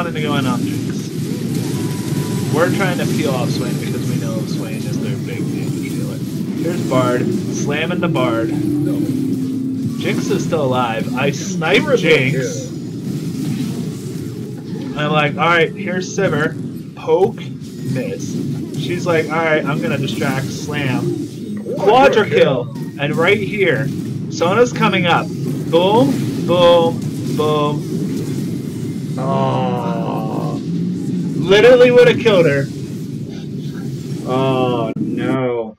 wanted to go in on Jinx. We're trying to peel off Swain because we know Swain is their big damage dealer. Here's Bard, slamming the Bard. Jinx is still alive. I snipe Jinx. I'm like, alright, here's Sivir. Poke, miss. She's like, alright, I'm gonna distract, slam. Quadra kill. And right here, Sona's coming up. Boom, boom, boom. Oh, Literally would have killed her. oh no.